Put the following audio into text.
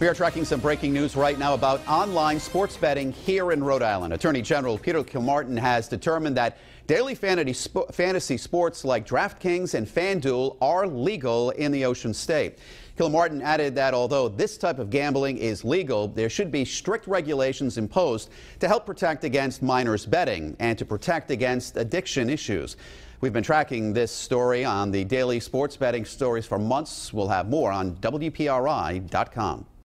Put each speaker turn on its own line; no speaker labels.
We are tracking some breaking news right now about online sports betting here in Rhode Island. Attorney General Peter Kilmartin has determined that daily fantasy sports like DraftKings and FanDuel are legal in the Ocean State. Kilmartin added that although this type of gambling is legal, there should be strict regulations imposed to help protect against minors betting and to protect against addiction issues. We've been tracking this story on the daily sports betting stories for months. We'll have more on WPRI.com.